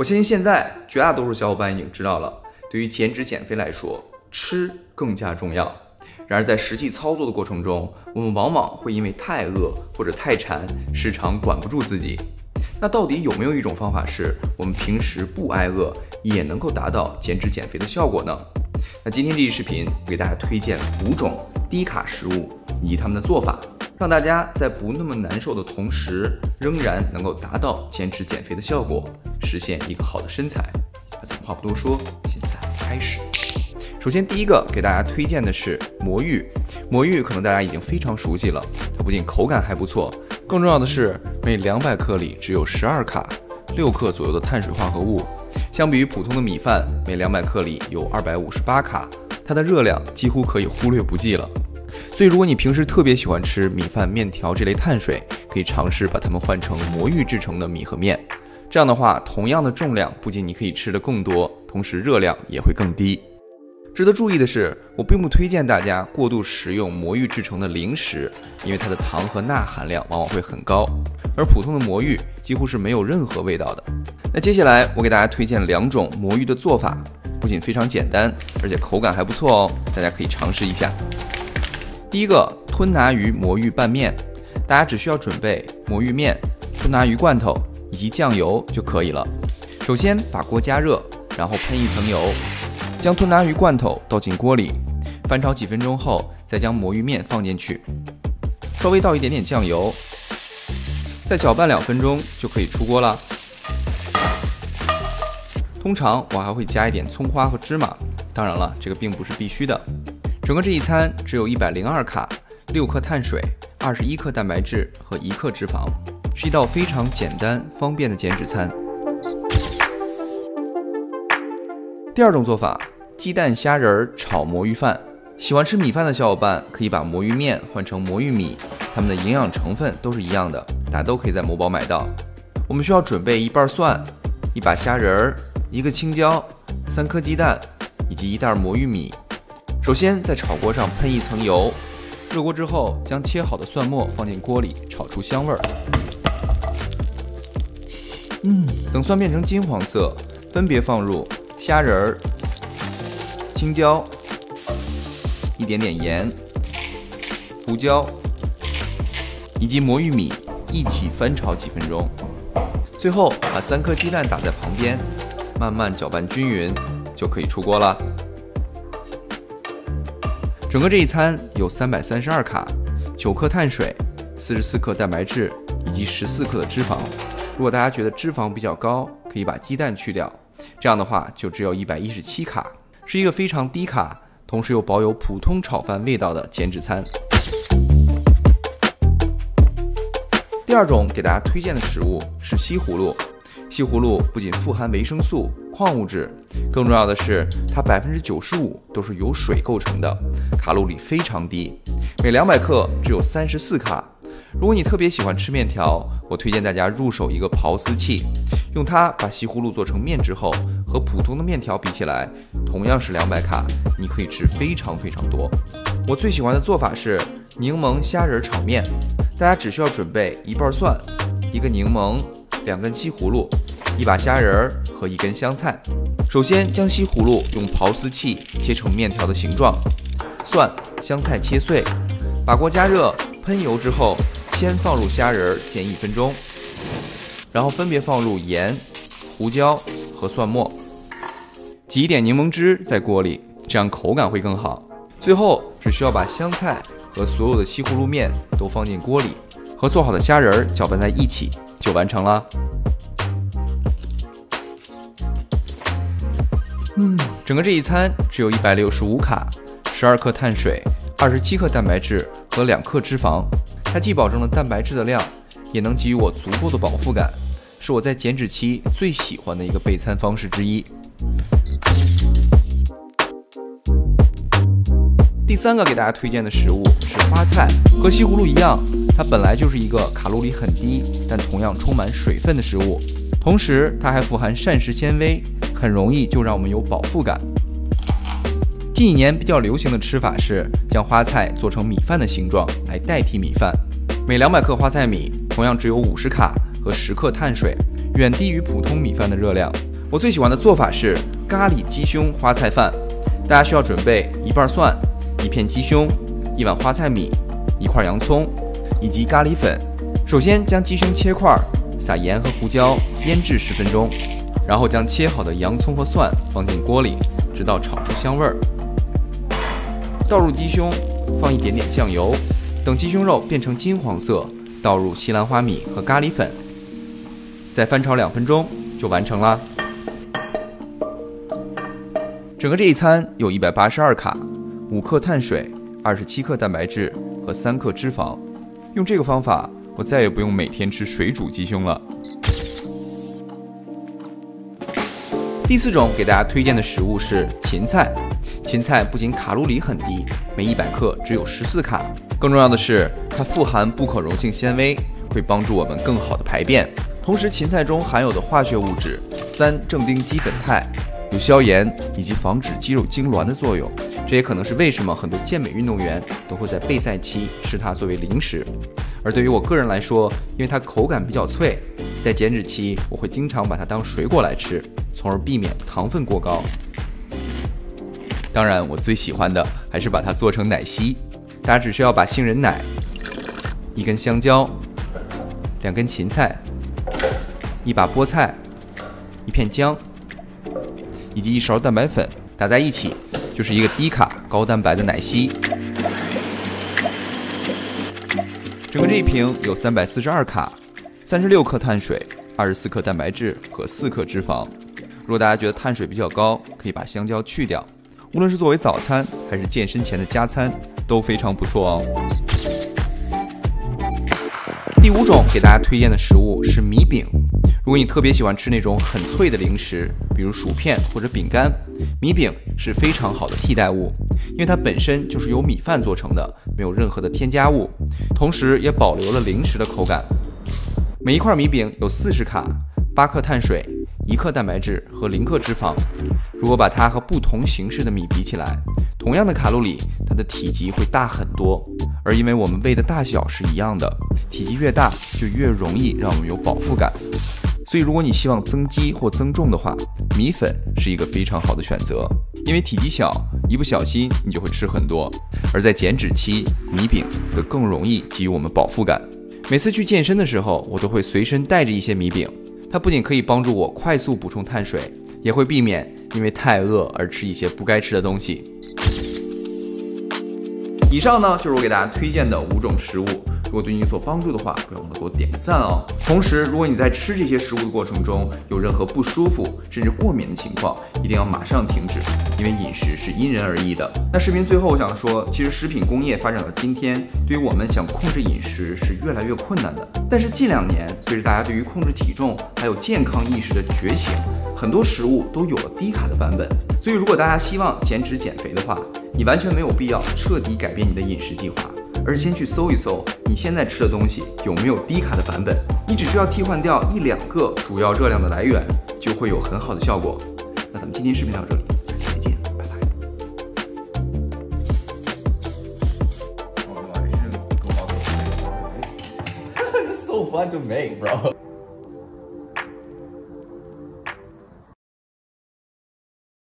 我相信现在绝大多数小伙伴已经知道了，对于减脂减肥来说，吃更加重要。然而在实际操作的过程中，我们往往会因为太饿或者太馋，时常管不住自己。那到底有没有一种方法是我们平时不挨饿也能够达到减脂减肥的效果呢？那今天这期视频我给大家推荐五种低卡食物以及它们的做法。让大家在不那么难受的同时，仍然能够达到减脂减肥的效果，实现一个好的身材。那咱话不多说，现在开始。首先，第一个给大家推荐的是魔芋。魔芋可能大家已经非常熟悉了，它不仅口感还不错，更重要的是每两百克里只有十二卡，六克左右的碳水化合物，相比于普通的米饭，每两百克里有二百五十八卡，它的热量几乎可以忽略不计了。所以，如果你平时特别喜欢吃米饭、面条这类碳水，可以尝试把它们换成魔芋制成的米和面。这样的话，同样的重量，不仅你可以吃得更多，同时热量也会更低。值得注意的是，我并不推荐大家过度食用魔芋制成的零食，因为它的糖和钠含量往往会很高，而普通的魔芋几乎是没有任何味道的。那接下来，我给大家推荐两种魔芋的做法，不仅非常简单，而且口感还不错哦，大家可以尝试一下。第一个吞拿鱼魔芋拌面，大家只需要准备魔芋面、吞拿鱼罐头以及酱油就可以了。首先把锅加热，然后喷一层油，将吞拿鱼罐头倒进锅里，翻炒几分钟后，再将魔芋面放进去，稍微倒一点点酱油，再搅拌两分钟就可以出锅了。通常我还会加一点葱花和芝麻，当然了，这个并不是必须的。整个这一餐只有一百零二卡，六克碳水，二十一克蛋白质和一克脂肪，是一道非常简单方便的减脂餐。第二种做法，鸡蛋虾仁炒魔芋饭。喜欢吃米饭的小伙伴可以把魔芋面换成魔芋米，它们的营养成分都是一样的，大家都可以在某宝买到。我们需要准备一瓣蒜，一把虾仁，一个青椒，三颗鸡蛋，以及一袋魔芋米。首先在炒锅上喷一层油，热锅之后将切好的蒜末放进锅里炒出香味儿。嗯，等蒜变成金黄色，分别放入虾仁儿、青椒、一点点盐、胡椒以及魔芋米一起翻炒几分钟。最后把三颗鸡蛋打在旁边，慢慢搅拌均匀，就可以出锅了。整个这一餐有三百三十二卡，九克碳水，四十四克蛋白质以及十四克的脂肪。如果大家觉得脂肪比较高，可以把鸡蛋去掉，这样的话就只有一百一十七卡，是一个非常低卡，同时又保有普通炒饭味道的减脂餐。第二种给大家推荐的食物是西葫芦。西葫芦不仅富含维生素、矿物质，更重要的是它百分之九十五都是由水构成的，卡路里非常低，每两百克只有三十四卡。如果你特别喜欢吃面条，我推荐大家入手一个刨丝器，用它把西葫芦做成面之后，和普通的面条比起来，同样是两百卡，你可以吃非常非常多。我最喜欢的做法是柠檬虾仁炒面，大家只需要准备一瓣蒜，一个柠檬。两根西葫芦，一把虾仁儿和一根香菜。首先将西葫芦用刨丝器切成面条的形状，蒜、香菜切碎，把锅加热，喷油之后，先放入虾仁儿煎一分钟，然后分别放入盐、胡椒和蒜末，挤一点柠檬汁在锅里，这样口感会更好。最后只需要把香菜和所有的西葫芦面都放进锅里，和做好的虾仁儿搅拌在一起。就完成了。整个这一餐只有一百六十五卡，十二克碳水，二十七克蛋白质和两克脂肪。它既保证了蛋白质的量，也能给予我足够的饱腹感，是我在减脂期最喜欢的一个备餐方式之一。第三个给大家推荐的食物是花菜，和西葫芦一样。它本来就是一个卡路里很低，但同样充满水分的食物，同时它还富含膳食纤维，很容易就让我们有饱腹感。近几年比较流行的吃法是将花菜做成米饭的形状来代替米饭，每两百克花菜米同样只有五十卡和十克碳水，远低于普通米饭的热量。我最喜欢的做法是咖喱鸡胸花菜饭。大家需要准备一半蒜、一片鸡胸、一碗花菜米、一块洋葱以及咖喱粉。首先将鸡胸切块，撒盐和胡椒腌制十分钟，然后将切好的洋葱和蒜放进锅里，直到炒出香味儿。倒入鸡胸，放一点点酱油，等鸡胸肉变成金黄色，倒入西兰花米和咖喱粉，再翻炒两分钟就完成啦。整个这一餐有一百八十二卡，五克碳水，二十七克蛋白质和三克脂肪。用这个方法，我再也不用每天吃水煮鸡胸了。第四种给大家推荐的食物是芹菜。芹菜不仅卡路里很低，每一百克只有十四卡，更重要的是它富含不可溶性纤维，会帮助我们更好的排便。同时，芹菜中含有的化学物质三正丁基苯肽有消炎以及防止肌肉痉挛的作用，这也可能是为什么很多健美运动员都会在备赛期吃它作为零食。而对于我个人来说，因为它口感比较脆，在减脂期我会经常把它当水果来吃，从而避免糖分过高。当然，我最喜欢的还是把它做成奶昔。大家只需要把杏仁奶、一根香蕉、两根芹菜、一把菠菜、一片姜以及一勺蛋白粉打在一起，就是一个低卡高蛋白的奶昔。整个这一瓶有三百四十二卡，三十六克碳水，二十四克蛋白质和四克脂肪。如果大家觉得碳水比较高，可以把香蕉去掉。无论是作为早餐还是健身前的加餐，都非常不错哦。第五种给大家推荐的食物是米饼。如果你特别喜欢吃那种很脆的零食，比如薯片或者饼干，米饼是非常好的替代物，因为它本身就是由米饭做成的，没有任何的添加物，同时也保留了零食的口感。每一块米饼有四十卡，八克碳水。一克蛋白质和零克脂肪，如果把它和不同形式的米比起来，同样的卡路里，它的体积会大很多。而因为我们胃的大小是一样的，体积越大就越容易让我们有饱腹感。所以，如果你希望增肌或增重的话，米粉是一个非常好的选择。因为体积小，一不小心你就会吃很多。而在减脂期，米饼则更容易给予我们饱腹感。每次去健身的时候，我都会随身带着一些米饼。它不仅可以帮助我快速补充碳水，也会避免因为太饿而吃一些不该吃的东西。以上呢就是我给大家推荐的五种食物。如果对你有所帮助的话，不要忘了给我点个赞哦。同时，如果你在吃这些食物的过程中有任何不舒服甚至过敏的情况，一定要马上停止，因为饮食是因人而异的。那视频最后我想说，其实食品工业发展到今天，对于我们想控制饮食是越来越困难的。但是近两年，随着大家对于控制体重还有健康意识的觉醒，很多食物都有了低卡的版本。所以，如果大家希望减脂减肥的话，你完全没有必要彻底改变你的饮食计划。而是先去搜一搜你现在吃的东西有没有低卡的版本，你只需要替换掉一两个主要热量的来源，就会有很好的效果。那咱们今天视频到这里，下期再见，拜拜。So fun to make, bro.